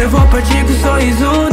Eu vou partir com um sorriso